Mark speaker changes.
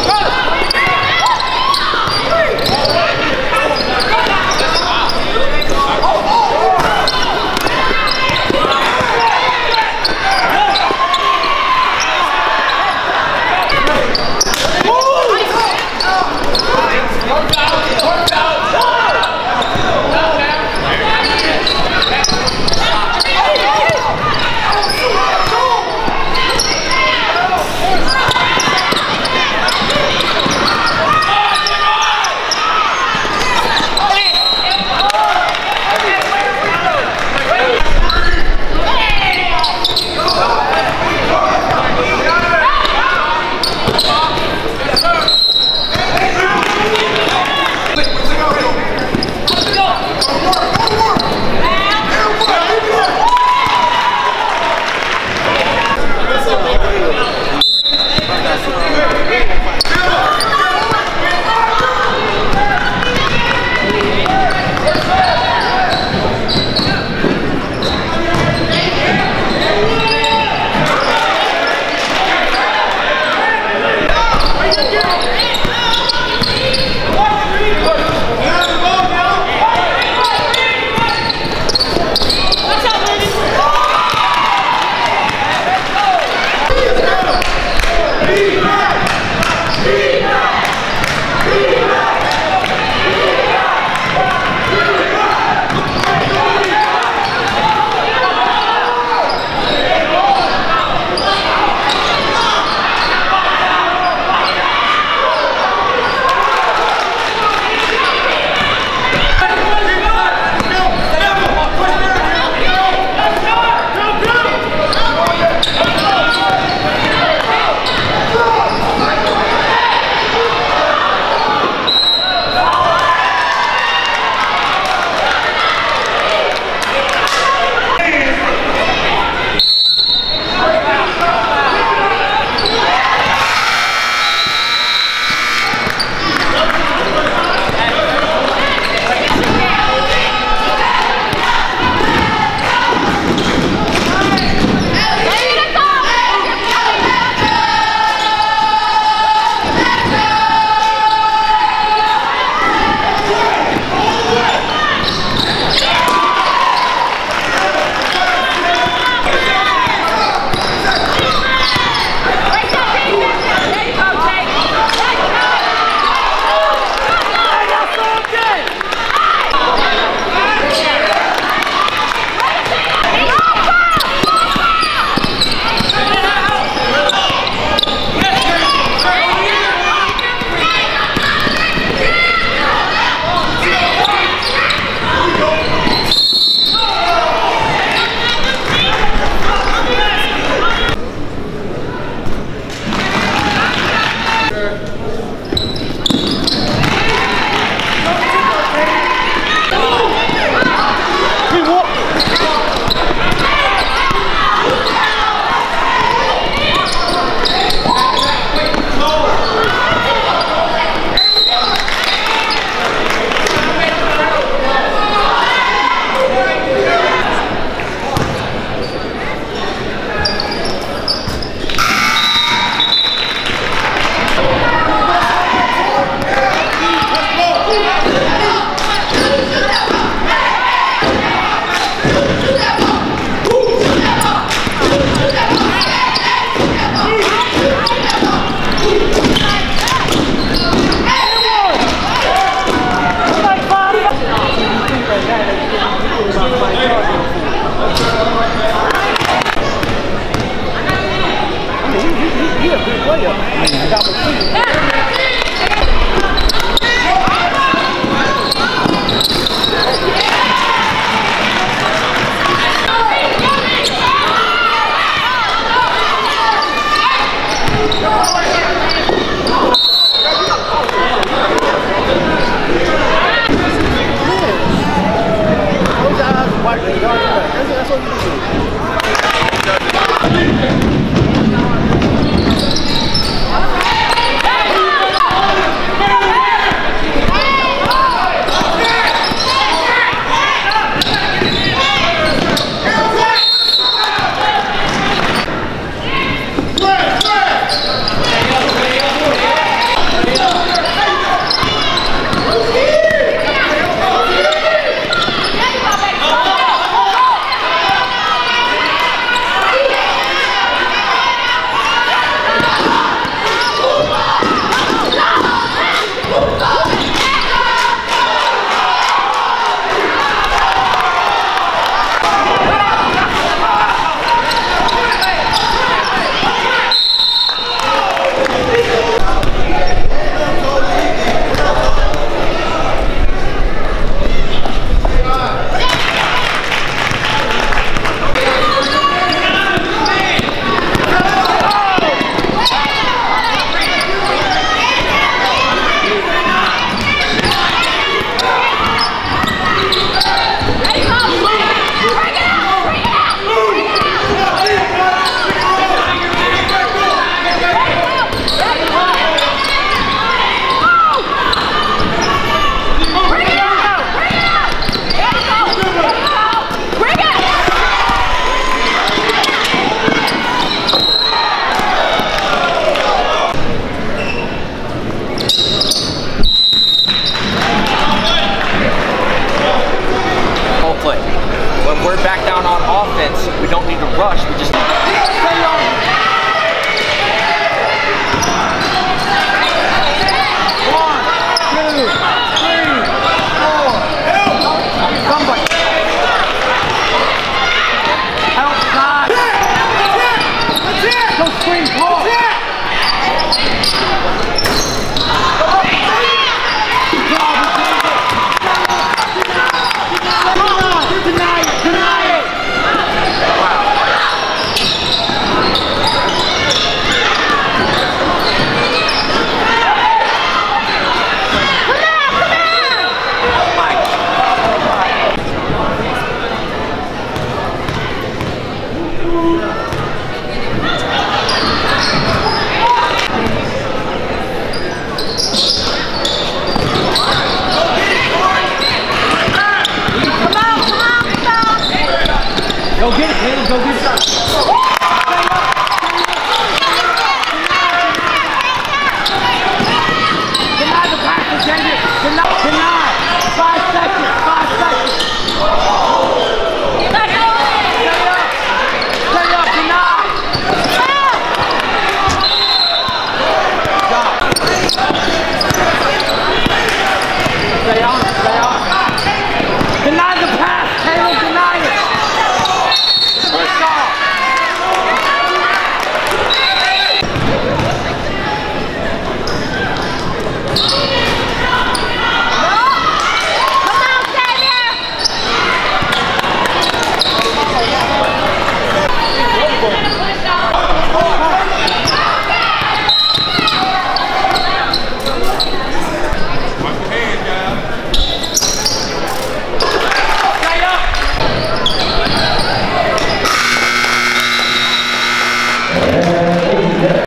Speaker 1: Cut! Thank you.